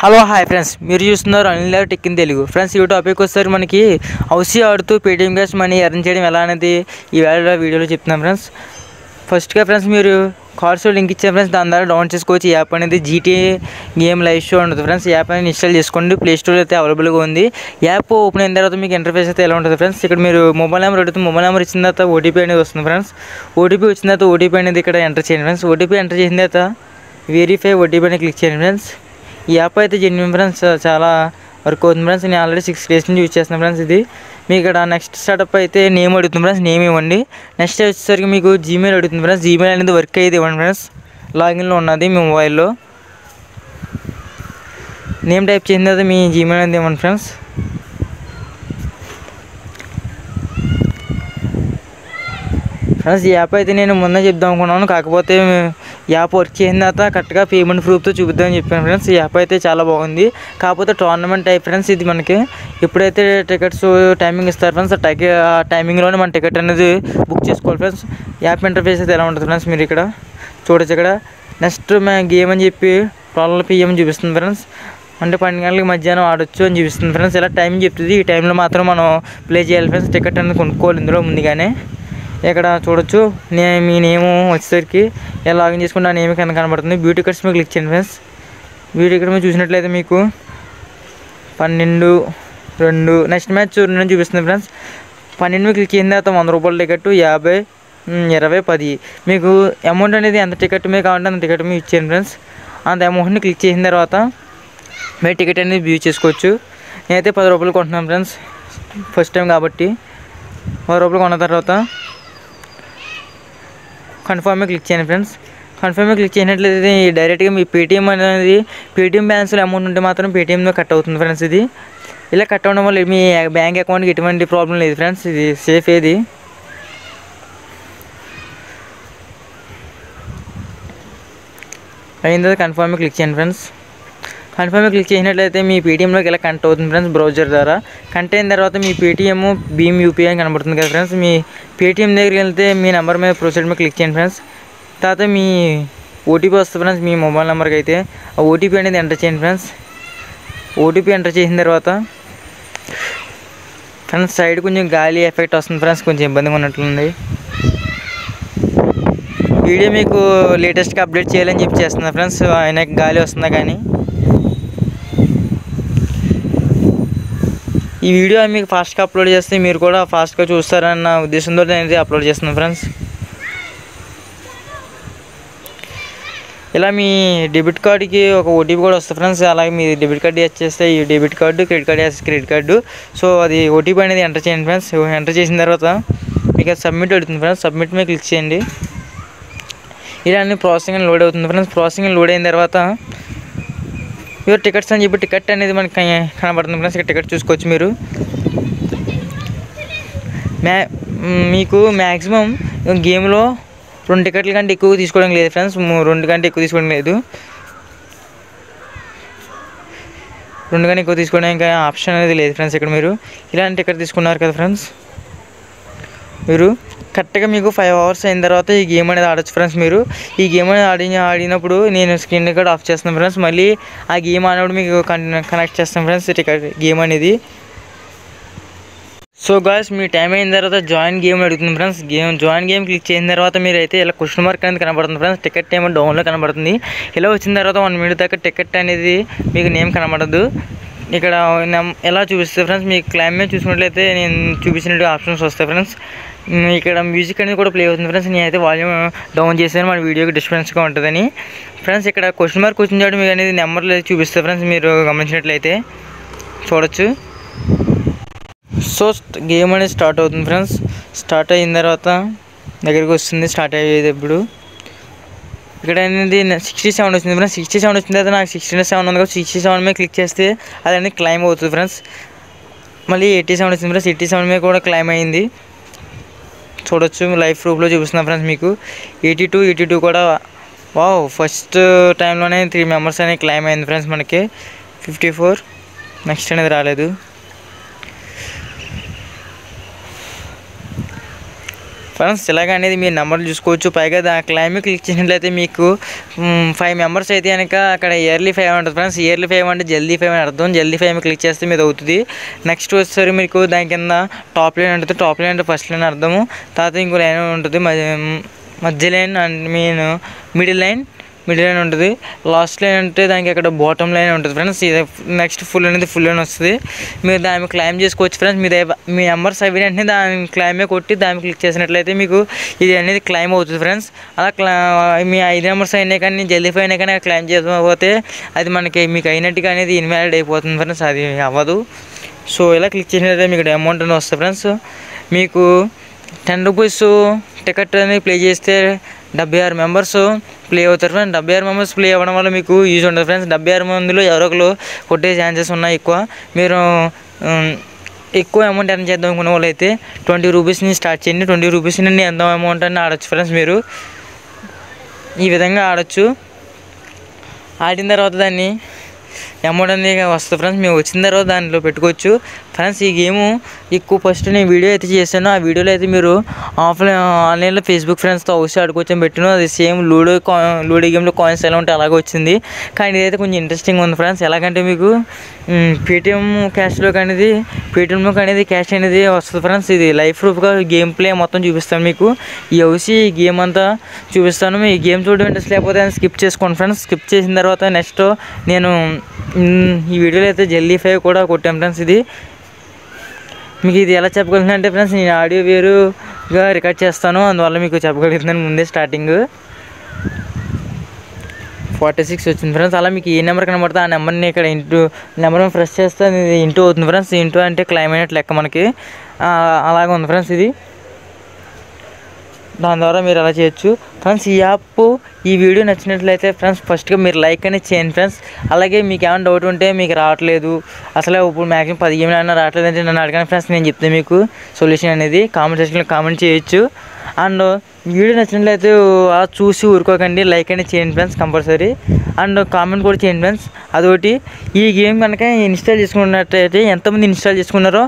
Hello hi friends మీరు చూస్తున్నారు Anil tech in Telugu friends ఈ టాపిక్ వస్తారు మనకి హౌసీ ఆడుతూ పేటీఎం క్యాష్ మనీ ఎర్న్ చేయడం ఎలా అనేది ఈ వేళ వీడియోలో చెప్తున్నాం ఫ్రెండ్స్ ఫస్ట్గా ఫ్రెండ్స్ మీరు కార్డ్స్ లింక్ ఇచ్చారు ఫ్రెండ్స్ దాని ద్వారా డౌన్లోడ్ చేసుకోవచ్చు. ఈ యాప్ అనేది జీటీఏ గేమ్ లైవ్ షో ఉంటుంది ఫ్రెండ్స్ యాప్ అనేది ఇన్స్టాల్ చేసుకోండి. ప్లే స్టోర్ అయితే అవైలబుల్గా ఉంది. యాప్ ఓపెన్ అయిన తర్వాత మీకు ఇంటర్ఫేస్ అయితే ఎలా ఉంటుంది ఫ్రెండ్స్ ఇక్కడ మీరు మొబైల్ నెంబర్ అడుగుతుంది మొబైల్ నెంబర్ ఇచ్చిన తర్వాత ఓటీపీ అనేది వస్తుంది ఫ్రెండ్స్ ఓటీపీ వచ్చిన తర్వాత ఓటీపీ అనేది ఇక్కడ ఎంటర్ చేయండి ఫ్రెండ్స్ ఓటీపీ ఎంటర్ చేసిన తర్వాత వెరిఫై ఓటీపీ అని క్లిక్ చేయండి ఫ్రెండ్స్ ఈ యాప్ అయితే జెన్యున్ ఫ్రెండ్స్ చాలా వర్క్ అవుతుంది ఫ్రెండ్స్ నేను ఆల్రెడీ సిక్స్ డేస్ నుంచి యూజ్ చేస్తున్నాను ఫ్రెండ్స్ ఇది. మీకు ఇక్కడ నెక్స్ట్ సెటప్ అయితే నేమ్ అడుగుతుంది ఫ్రెండ్స్ నేమ్ ఇవ్వండి. నెక్స్ట్ వచ్చేసరికి మీకు జీమెయిల్ అడుగుతుంది ఫ్రెండ్స్ జీమెయిల్ అనేది వర్క్ అయ్యేది ఇవ్వండి ఫ్రెండ్స్ లాగిన్లో ఉన్నది మీ మొబైల్లో నేమ్ టైప్ చేసిన తర్వాత మీ జీమెయిల్ అనేది ఇవ్వండి ఫ్రెండ్స్ ఫ్రెండ్స్ ఈ యాప్ అయితే నేను ముందే చెప్దాం అనుకున్నాను. కాకపోతే యాప్ వర్క్ చేసిన తర్వాత కరెక్ట్గా పేమెంట్ ప్రూఫ్తో చూపిద్దామని చెప్పాను ఫ్రెండ్స్ ఈ యాప్ అయితే చాలా బాగుంది. కాకపోతే టోర్నమెంట్ టైప్ ఫ్రెండ్స్ ఇది మనకి. ఎప్పుడైతే టికెట్స్ టైమింగ్ ఇస్తారు ఫ్రెండ్స్ ఆ టైకి ఆ టైమింగ్లోనే మన టికెట్ అనేది బుక్ చేసుకోవాలి ఫ్రెండ్స్ యాప్ ఇంటర్ఫేస్ అయితే ఎలా ఉంటుంది ఫ్రెండ్స్ మీరు ఇక్కడ చూడొచ్చు ఇక్కడ. నెక్స్ట్ మేము గేమ్ అని చెప్పి ట్వెల్వ్ పిఎం చూపిస్తుంది ఫ్రెండ్స్ అంటే పన్నెండు గంటలకు మధ్యాహ్నం ఆడొచ్చు అని చూపిస్తుంది ఫ్రెండ్స్ ఇలా టైం చెప్తుంది? ఈ టైంలో మాత్రం మనం ప్లే చేయాలి ఫ్రెండ్స్ టికెట్ అనేది కొనుక్కోవాలి ఇందులో ముందుగానే. ఇక్కడ చూడొచ్చు. నేను మీ నేము వచ్చేసరికి ఇలా లాగిన్ చేసుకుంటే ఆ నేమ్ కింద కనబడుతుంది. బ్యూటీ కార్డ్స్ మీకు క్లిక్ చేయండి ఫ్రెండ్స్ బ్యూటీ కార్డ్ మీద చూసినట్లయితే మీకు పన్నెండు రెండు నెక్స్ట్ మ్యాచ్ రెండు చూపిస్తుంది ఫ్రెండ్స్ పన్నెండు క్లిక్ చేసిన తర్వాత వంద రూపాయల టికెట్ యాభై ఇరవై పది. మీకు అమౌంట్ అనేది ఎంత టికెట్ మీద కావాలంటే అంత టికెట్ మీద ఇచ్చేయండి ఫ్రెండ్స్ అంత అమౌంట్ని క్లిక్ చేసిన తర్వాత మీ టికెట్ అనేది వ్యూ చేసుకోవచ్చు. నేనైతే పది రూపాయలు కొంటున్నాను ఫ్రెండ్స్ ఫస్ట్ టైం కాబట్టి. పది రూపాయలు కొన్న తర్వాత కన్ఫర్మే క్లిక్ చేయండి ఫ్రెండ్స్ కన్ఫర్మ్గా క్లిక్ చేసినట్లయితే డైరెక్ట్గా మీ పేటీఎం అనేది పేటీఎం బ్యాలెన్స్లో అమౌంట్ ఉంటే మాత్రం పేటీఎంలో కట్ అవుతుంది ఫ్రెండ్స్ ఇది. ఇలా కట్ అవ్వడం వల్ల మీ బ్యాంక్ అకౌంట్కి ఎటువంటి ప్రాబ్లం లేదు ఫ్రెండ్స్ ఇది సేఫ్ ఏది? అయిన తర్వాత కన్ఫర్మ్గా క్లిక్ చేయండి ఫ్రెండ్స్ కన్ఫర్మ్ క్లిక్ చేసినట్లయితే మీ పేటీఎంలోకి ఇలా కనెక్ట్ అవుతుంది ఫ్రెండ్స్ బ్రౌజర్ ద్వారా. కనెక్ట్ అయిన తర్వాత మీ పేటీఎం భీమ్ యూపీఐ కనబడుతుంది కదా ఫ్రెండ్స్ మీ పేటీఎం దగ్గరికి వెళ్తే మీ నెంబర్ మీద ప్రొసీడ్ మీద క్లిక్ చేయండి ఫ్రెండ్స్ తర్వాత మీ ఓటీపీ వస్తుంది ఫ్రెండ్స్ మీ మొబైల్ నెంబర్కి అయితే. ఆ ఓటీపీ అనేది ఎంటర్ చేయండి ఫ్రెండ్స్ ఓటీపీ ఎంటర్ చేసిన తర్వాత ఫ్రెండ్స్ సైడ్ కొంచెం గాలి ఎఫెక్ట్ వస్తుంది ఫ్రెండ్స్ కొంచెం ఇబ్బందిగా ఉన్నట్లుంది. వీడియో మీకు లేటెస్ట్గా అప్డేట్ చేయాలని చెప్పి చేస్తున్నా ఫ్రెండ్స్ ఆయనకి గాలి వస్తుందా కానీ. ఈ వీడియో మీకు ఫాస్ట్గా అప్లోడ్ చేస్తే మీరు కూడా ఫాస్ట్గా చూస్తారన్న ఉద్దేశంతో నేను అప్లోడ్ చేస్తున్నాను ఫ్రెండ్స్ ఇలా మీ డెబిట్ కార్డ్కి ఒక ఓటీపీ కూడా వస్తుంది ఫ్రెండ్స్ అలాగే మీ డెబిట్ కార్డ్ యాడ్ చేస్తే ఈ debit card credit card as credit card so అది ఓటీపీ అనేది ఎంటర్ చేయండి ఫ్రెండ్స్ ఎంటర్ చేసిన తర్వాత మీకు అది సబ్మిట్ అవుతుంది ఫ్రెండ్స్ సబ్మిట్ మీద క్లిక్ చేయండి. ఇలా అన్ని ప్రాసెసింగ్ లోడ్ అవుతుంది ఫ్రెండ్స్ ప్రాసెసింగ్ లోడ్ అయిన తర్వాత ఇవి టికెట్స్ అని చెప్పి టికెట్ అనేది మనకి కనబడుతుంది ఫ్రెండ్స్. ఇక్కడ టికెట్ చూసుకోవచ్చు మీరు. మ్యా మీకు మ్యాక్సిమం గేమ్లో రెండు టికెట్ల కంటే ఎక్కువ తీసుకోవడం లేదు ఫ్రెండ్స్. రెండు కంటే ఎక్కువ తీసుకోవడం లేదు. రెండు కంటే ఎక్కువ తీసుకోవడం ఇంకా ఆప్షన్ అనేది లేదు ఫ్రెండ్స్ ఇక్కడ మీరు. ఇలాంటి టికెట్ తీసుకున్నారు కదా ఫ్రెండ్స్. మీరు కరెక్ట్గా మీకు ఫైవ్ అవర్స్ అయిన తర్వాత ఈ గేమ్ అనేది ఆడొచ్చు ఫ్రెండ్స్ మీరు. ఈ గేమ్ అనేది ఆడి ఆడినప్పుడు నేను స్క్రీన్ రికార్డ్ ఆఫ్ చేస్తున్నాను ఫ్రెండ్స్ మళ్ళీ ఆ గేమ్ ఆడినప్పుడు మీకు కనెక్ట్ చేస్తాను ఫ్రెండ్స్ టికెట్ గేమ్ అనేది. సో గాయస్ మీ టైం అయిన తర్వాత జాయిన్ గేమ్ అడుగుతుంది friends game join game click చేసిన తర్వాత మీరు అయితే ఇలా క్వశ్చన్ మార్క్ అనేది కనబడుతుంది ఫ్రెండ్స్ టికెట్ టైం డౌన్లో కనబడుతుంది. ఇలా వచ్చిన తర్వాత వన్ మినిట్ దాకా టికెట్ అనేది మీకు నేమ్ కనబడదు. ఇక్కడ ఎలా చూపిస్తుంది ఫ్రెండ్స్ మీకు క్లైమ్ మీద చూసినట్లయితే నేను చూపించినట్టు ఆప్షన్స్ వస్తాయి ఫ్రెండ్స్ ఇక్కడ మ్యూజిక్ అనేది కూడా ప్లే అవుతుంది ఫ్రెండ్స్ నేనైతే వాల్యూమ్ డౌన్ చేశాను. మన వీడియోకి డిస్టర్బెన్స్గా ఉంటుందని. ఫ్రెండ్స్ ఇక్కడ క్వశ్చన్ మార్క్ వచ్చిన చేయడం మీకు అనేది నెంబర్లు చూపిస్తుంది ఫ్రెండ్స్ మీరు గమనించినట్లయితే చూడొచ్చు. సో గేమ్ అనేది స్టార్ట్ అవుతుంది ఫ్రెండ్స్ స్టార్ట్ అయిన తర్వాత దగ్గరికి వస్తుంది. స్టార్ట్ అయ్యేది ఇప్పుడు ఇక్కడ అనేది సిక్స్టీ సెవెన్ వచ్చింది ఫ్రెండ్స్ సిక్స్టీ సెవెన్ వచ్చిన తర్వాత నాకు సిక్స్టీ సెవెన్ ఉంది కాబట్టి సిక్స్టీ సెవెన్ మీద క్లిక్ చేస్తే అది అనేది క్లైమ్ అవుతుంది ఫ్రెండ్స్ మళ్ళీ ఎయిటీ సెవెన్ వచ్చింది ఫ్రెండ్స్ ఎయిటీ సెవెన్ మీద కూడా క్లైమ్ అయింది. చూడొచ్చు. లైఫ్ ప్రూఫ్లో చూపిస్తున్నా ఫ్రెండ్స్ మీకు. ఎయిటీ టూ ఎయిటీ టూ కూడా వావ్ ఫస్ట్ టైంలోనే త్రీ మెంబర్స్ అనేది క్లైమ్ అయింది ఫ్రెండ్స్ మనకి. ఫిఫ్టీ ఫోర్ నెక్స్ట్ అనేది రాలేదు. ఫ్రెండ్స్ ఇలాగ అనేది మీ నెంబర్లు చూసుకోవచ్చు. పైగా దా క్లైమ్ క్లిక్ చేసినట్లయితే మీకు ఫైవ్ మెంబర్స్ అయితే కనుక అక్కడ ఇయర్లీ ఫైవ్ ఉంటుంది ఫ్రెండ్స్. ఇయర్లీ ఫైవ్ అంటే జల్దీ ఫైవ్ అని అర్థం. జల్దీ ఫైవ్ క్లిక్ చేస్తే మీద అవుతుంది. నెక్స్ట్ వచ్చేసరి మీకు దాని కింద టాప్ లైన్ ఉంటుంది. టాప్ లైన్ అంటే ఫస్ట్ లైన్ అర్థము. తర్వాత ఇంకో లైన్ ఉంటుంది. మధ్య- మధ్య line and mean middle line middle line ఉంటుంది. లాస్ట్ లైన్ అంటే దానికి అక్కడ బాటమ్ లైన్ ఉంటుంది ఫ్రెండ్స్. ఇది నెక్స్ట్ ఫుల్ అనేది ఫుల్ లైన్ వస్తుంది. మీరు దాన్ని క్లైమ్ చేసుకోవచ్చు ఫ్రెండ్స్. మీ మీ నెంబర్స్ అవి వెంటనే దాని క్లైమే కొట్టి దాన్ని క్లిక్ చేసినట్లయితే మీకు ఇది అనేది క్లైమ్ అవుతుంది ఫ్రెండ్స్. అలా క్లా మీ ఐదు నెంబర్స్ అయినా కానీ జల్దీఫై అయినా కానీ క్లైమ్ చేసుకోకపోతే అది మనకి మీకు అయినట్టుగా అనేది ఇన్వాలిడ్ అయిపోతుంది ఫ్రెండ్స్. అది అవ్వదు. సో ఇలా క్లిక్ చేసినట్లయితే మీకు అమౌంట్ అనేది వస్తుంది ఫ్రెండ్స్. మీకు టెన్ రూపీస్ టికెట్ అనేది ప్లే చేస్తే డెబ్బై ఆరు మెంబర్స్ ప్లే అవుతారు ఫ్రెండ్స్ డెబ్బై ఆరు మెంబర్స్ ప్లే అవ్వడం వల్ల మీకు యూజ్ ఉండదు ఫ్రెండ్స్ డెబ్బై ఆరు మందిలో ఎవరో ఒకరు కొట్టే ఛాన్సెస్ ఉన్నాయి ఎక్కువ. మీరు ఎక్కువ అమౌంట్ ఎర్న్ చేద్దాం అనుకున్న వాళ్ళు అయితే ట్వంటీ రూపీస్ని స్టార్ట్ చేయండి. ట్వంటీ రూపీస్ నుండి ఎంత అమౌంట్ అని ఆడొచ్చు ఫ్రెండ్స్ మీరు. ఈ విధంగా ఆడొచ్చు. ఆడిన తర్వాత దాన్ని అమౌంట్ అనేది వస్తుంది ఫ్రెండ్స్. మేము వచ్చిన తర్వాత దాంట్లో పెట్టుకోవచ్చు. ఫ్రెండ్స్ ఈ గేమ్ ఎక్కువ ఫస్ట్ నేను వీడియో అయితే చేశాను. ఆ వీడియోలో అయితే మీరు ఆఫ్లైన్ ఆన్లైన్లో ఫేస్బుక్ ఫ్రెండ్స్తో హౌస్ ఆడుకోవచ్చు అని పెట్టాను అది సేమ్ లూడో లూడో గేమ్లో కాయిన్స్ ఎలా ఉంటే అలాగే వచ్చింది. కానీ ఇదైతే కొంచెం ఇంట్రెస్టింగ్ ఉంది ఫ్రెండ్స్. ఎలాగంటే మీకు పేటిఎం క్యాష్లో అనేది పేటిఎంలో అనేది క్యాష్ అనేది వస్తుంది ఫ్రెండ్స్. ఇది లైఫ్ ప్రూఫ్గా గేమ్ ప్లే మొత్తం చూపిస్తాను మీకు. ఈ హౌస్ ఈ గేమ్ అంతా చూపిస్తాను. మీ గేమ్ చూడడం ఇంట్రెస్ట్ లేకపోతే స్కిప్ చేసుకోండి ఫ్రెండ్స్. స్కిప్ చేసిన తర్వాత నెక్స్ట్ నేను ఈ వీడియోలో అయితే జల్లీ ఫైవ్ కూడా కొట్టాం ఫ్రెండ్స్ ఇది. మీకు ఇది ఎలా చెప్పగలుగుతుందంటే అంటే ఫ్రెండ్స్ నేను ఆడియో వేరుగా రికార్డ్ చేస్తాను అందువల్ల మీకు చెప్పగలుగుతున్నాను ముందే స్టార్టింగ్ ఫార్టీ సిక్స్ వచ్చింది ఫ్రెండ్స్ అలా మీకు ఏ నెంబర్ కనబడితే ఆ నెంబర్ని ఇక్కడ ఇంటూ నెంబర్ ఫ్రెష్ చేస్తే ఇంటూ అవుతుంది ఫ్రెండ్స్ ఇంటూ అంటే క్లైమ్ అయినట్టు లెక్క మనకి. అలాగే ఉంది ఫ్రెండ్స్ ఇది. దాని ద్వారా మీరు అలా చేయొచ్చు. ఫ్రెండ్స్ ఈ యాప్ ఈ వీడియో నచ్చినట్లయితే ఫ్రెండ్స్ ఫస్ట్గా మీరు లైక్ అనేది చేయండి ఫ్రెండ్స్ అలాగే మీకు ఏమైనా డౌట్ ఉంటే మీకు రావట్లేదు. అసలు ఇప్పుడు మ్యాక్సిమం పది గేమ్లు అయినా రావట్లేదు అంటే నన్ను అడగండి ఫ్రెండ్స్ నేను చెప్తాను మీకు సొల్యూషన్ అనేది. కామెంట్ సెక్షన్లో కామెంట్ చేయొచ్చు. అండ్ వీడియో నచ్చినట్లయితే అలా చూసి ఊరుకోకండి. లైక్ అనేది చేయండి ఫ్రెండ్స్ కంపల్సరీ అండ్ కామెంట్ కూడా చేయండి ఫ్రెండ్స్ అదొకటి. ఈ గేమ్ కనుక ఇన్స్టాల్ చేసుకున్నట్టయితే ఎంతమంది ఇన్స్టాల్ చేసుకున్నారో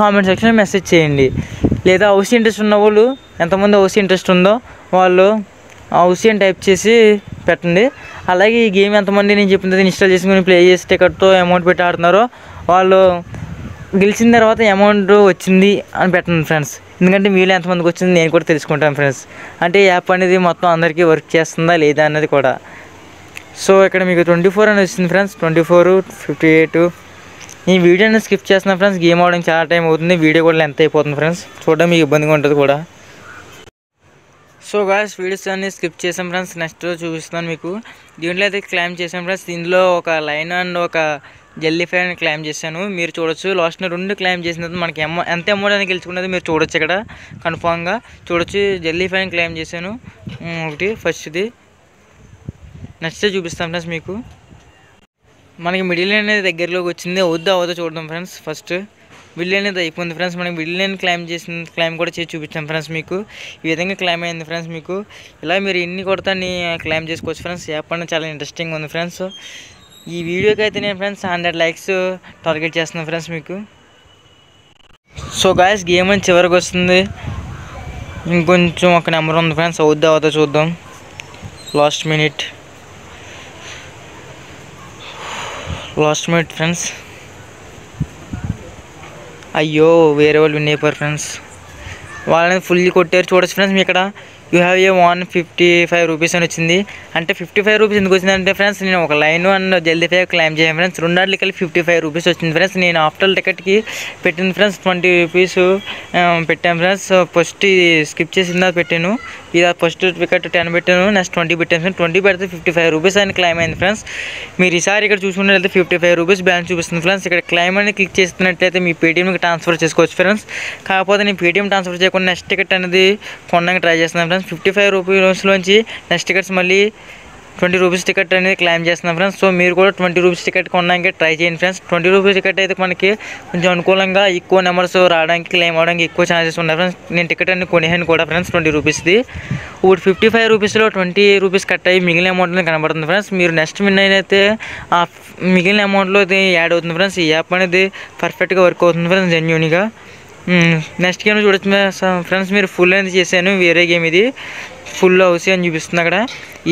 కామెంట్ సెక్షన్లో మెసేజ్ చేయండి. లేదా హౌస్ ఇంట్రెస్ట్ ఉన్న వాళ్ళు ఎంతమంది హౌస్ ఇంట్రెస్ట్ ఉందో వాళ్ళు హౌస్ అని టైప్ చేసి పెట్టండి. అలాగే ఈ గేమ్ ఎంతమంది నేను చెప్పినది ఇన్స్టాల్ చేసుకుని ప్లే చేసి టికెట్తో అమౌంట్ పెట్టి ఆడుతున్నారో వాళ్ళు గెలిచిన తర్వాత అమౌంట్ వచ్చింది అని పెట్టండి ఫ్రెండ్స్ ఎందుకంటే మీలో ఎంతమందికి వచ్చింది నేను కూడా తెలుసుకుంటాను ఫ్రెండ్స్ అంటే యాప్ అనేది మొత్తం అందరికీ వర్క్ చేస్తుందా లేదా అన్నది కూడా. సో ఇక్కడ మీకు ట్వంటీ ఫోర్ అని వచ్చింది friends twenty four fifty eight ఈ వీడియోని స్కిప్ చేస్తున్నాను ఫ్రెండ్స్ గేమ్ ఆడడానికి చాలా టైం అవుతుంది. వీడియో కూడా లెంత్ అయిపోతుంది ఫ్రెండ్స్ చూడడం మీకు ఇబ్బందిగా ఉంటుంది కూడా. సో గాయస్ వీడియోస్ అన్ని స్కిప్ చేసాం ఫ్రెండ్స్ నెక్స్ట్ చూపిస్తున్నాను మీకు. దీంట్లో అయితే క్లైమ్ చేసాం ఫ్రెండ్స్ దీనిలో ఒక లైన్ అండ్ ఒక జల్లీ ఫై క్లైమ్ చేశాను. మీరు చూడొచ్చు. లాస్ట్ రెండు క్లైమ్ చేసిన తర్వాత మనకి ఎమ ఎంత అమౌంట్ అని గెలుచుకున్నది మీరు చూడొచ్చు ఇక్కడ. కన్ఫామ్గా చూడొచ్చు. జల్లీ ఫై క్లైమ్ చేశాను. ఒకటి ఫస్ట్ది నెక్స్ట్ చూపిస్తాను ఫ్రెండ్స్ మీకు. మనకి మిడిల్ లైన్ అనేది దగ్గరలోకి వచ్చింది వద్దు అవద్దో చూద్దాం ఫ్రెండ్స్. ఫస్ట్ మిడిల్ లైన్ అయితే అయిపోయింది ఫ్రెండ్స్. మనకి మిడిల్ లైన్ క్లైమ్ చేసిన క్లైమ్ కూడా చేసి చూపించాం ఫ్రెండ్స్ మీకు. ఈ విధంగా క్లైమ్ అయింది ఫ్రెండ్స్ మీకు. ఇలా మీరు ఎన్ని కొడతాన్ని క్లైమ్ చేసుకోవచ్చు ఫ్రెండ్స్. యాప్ చాలా ఇంట్రెస్టింగ్ ఉంది ఫ్రెండ్స్. ఈ వీడియోకి అయితే నేను ఫ్రెండ్స్ హండ్రెడ్ లైక్స్ టార్గెట్ చేస్తున్నాను ఫ్రెండ్స్ మీకు. సో గాయస్ గేమ్ అని చివరికి వస్తుంది. ఇంకొంచెం ఒక నెంబర్ ఉంది ఫ్రెండ్స్. అవుద్దా అవుతా చూద్దాం. Last minute last minute friends అయ్యో వేరే వాళ్ళు విన్ అయిపోయారు ఫ్రెండ్స్ వాళ్ళని ఫుల్లీ కొట్టారు. చూడొచ్చు ఫ్రెండ్స్ మీ ఇక్కడ you have a one fifty five rupees అని వచ్చింది. అంటే ఫిఫ్టీ ఫైవ్ రూపీస్ ఎందుకు వచ్చిందంటే ఫ్రెండ్స్ నేను ఒక లైన్ అండ్ జల్దీ ఫైవ్ క్లైమ్ చేయాను ఫ్రెండ్స్ రెండాటికి కలిపి ఫిఫ్టీ ఫైవ్ రూపీస్ వచ్చింది ఫ్రెండ్స్ నేను ఆఫ్టర్ టికెట్కి పెట్టింది ఫ్రెండ్స్ ట్వంటీ రూపీస్ పెట్టాను ఫ్రెండ్స్ ఫస్ట్ స్కిప్ చేసిందా పెట్టాను. ఇది ఫస్ట్ టికెట్ టెన్ పెట్టాను. నెక్స్ట్ ట్వంటీ పెట్టాను ఫ్రెండ్స్ ట్వంటీ పెడితే ఫిఫ్టీ ఫైవ్ రూపీస్ అని క్లైమ్ అయింది ఫ్రెండ్స్ మీరు ఈసారి ఇక్కడ చూసుకున్నట్లయితే ఫిఫ్టీ ఫైవ్ రూపీస్ బ్యాలెన్స్ చూపిస్తుంది ఫ్రెండ్స్ ఇక్కడ క్లైమ్ అని క్లిక్ చేస్తున్నట్లయితే మీ పేటీఎంకి ట్రాన్స్ఫర్ చేసుకోవచ్చు ఫ్రెండ్స్ కాకపోతే నేను పేటీఎం ట్రాన్స్ఫర్ చేయకుండా నెక్స్ట్ టికెట్ అనేది కొనడానికి ట్రై చేస్తున్నాను ఫ్రెండ్స్ ఫిఫ్టీ ఫైవ్ రూపీస్లోంచి నెక్స్ట్ టికెట్స్ మళ్ళీ ట్వంటీ రూపీస్ టికెట్ అనేది క్లైమ్ చేస్తున్నాం ఫ్రెండ్స్. సో మీరు కూడా ట్వంటీ రూపీస్ టికెట్ కొనడానికి ట్రై చేయండి ఫ్రెండ్స్. ట్వంటీ రూపీస్ టికెట్ అయితే మనకి కొంచెం అనుకూలంగా ఎక్కువ నెంబర్స్ రావడానికి క్లెయిమ్ అవ్వడానికి ఎక్కువ ఛాన్సెస్ ఉన్నాయి ఫ్రెండ్స్. నేను టికెట్ అన్ని కొనేహాను కూడా ఫ్రెండ్స్ ట్వంటీ రూపీస్ది. ఇప్పుడు ఫిఫ్టీ ఫైవ్ రూపీస్లో ట్వంటీ రూపీస్ కట్ అయ్యి మిగిలిన అమౌంట్ అనేది కనబడుతుంది ఫ్రెండ్స్. మీరు నెక్స్ట్ విన్ అయితే ఆ మిగిలిన అమౌంట్లో ఇది యాడ్ అవుతుంది ఫ్రెండ్స్. ఈ యాప్ అనేది పర్ఫెక్ట్గా వర్క్ అవుతుంది ఫ్రెండ్స్ జెన్యున్గా Hmm, నెక్స్ట్ గేమ్ చూడొచ్చు ఫ్రెండ్స్ మీరు ఫుల్ అనేది చేశాను వేరే గేమ్ ఇది. ఫుల్ హౌసీ అని చూపిస్తుంది అక్కడ.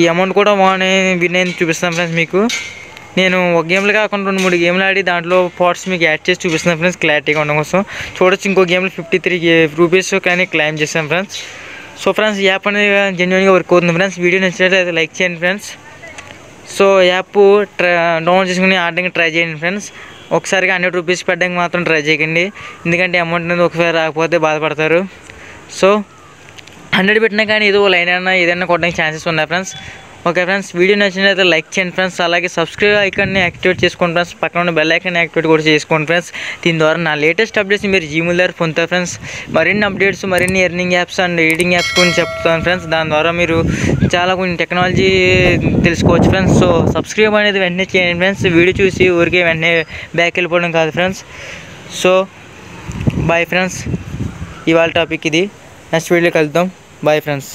ఈ అమౌంట్ కూడా బాగానే విన్ అయింది చూపిస్తాను ఫ్రెండ్స్ మీకు. నేను ఒక గేమ్లు కాకుండా రెండు మూడు గేమ్లు ఆడి దాంట్లో పార్ట్స్ మీకు యాడ్ చేసి చూపిస్తున్నాను ఫ్రెండ్స్ క్లారిటీగా ఉండడం కోసం. చూడొచ్చు ఇంకో గేమ్లో ఫిఫ్టీ త్రీ రూపీస్ కానీ క్లైమ్ చేశాను ఫ్రెండ్స్ సో ఫ్రెండ్స్ యాప్ అనేది జెన్యున్గా వర్క్ అవుతుంది ఫ్రెండ్స్ వీడియో నచ్చినట్లయితే లైక్ చేయండి friends so app try download చేసుకుని ఆడడానికి ట్రై చేయండి ఫ్రెండ్స్ ఒకసారిగా హండ్రెడ్ రూపీస్ పెట్టడానికి మాత్రం ట్రై చేయకండి. ఎందుకంటే అమౌంట్ అనేది ఒకసారి రాకపోతే బాధపడతారు. సో హండ్రెడ్ పెట్టినా కానీ ఏదో లైన్ అయినా ఏదైనా కొట్టడానికి ఛాన్సెస్ ఉన్నాయి ఫ్రెండ్స్. ఓకే ఫ్రెండ్స్ వీడియో నచ్చినట్లయితే లైక్ చేయండి ఫ్రెండ్స్. అలాగే సబ్స్క్రైబ్ ఐకాన్ని యాక్టివేట్ చేసుకోండి ఫ్రెండ్స్. పక్కన ఉన్న బెల్ ఐకాన్ని యాక్టివేట్ కూడా చేసుకోండి ఫ్రెండ్స్. దీని ద్వారా నా లేటెస్ట్ అప్డేట్స్ మీరు జీమెయిల్ దగ్గర పొందుతారు ఫ్రెండ్స్. మరిన్ని అప్డేట్స్ మరిన్ని earning apps and reading apps గురించి చెప్తాను ఫ్రెండ్స్. దాని ద్వారా మీరు చాలా కొన్ని టెక్నాలజీ తెలుసుకోవచ్చు ఫ్రెండ్స్. సో సబ్స్క్రైబ్ అనేది వెంటనే చేయండి ఫ్రెండ్స్. వీడియో చూసి ఊరికే వెంటనే బ్యాక్ వెళ్ళిపోవడం కాదు ఫ్రెండ్స్. So bye friends. ఇవాళ టాపిక్ ఇది. నెక్స్ట్ వీడియో కలుద్దాం. Bye friends.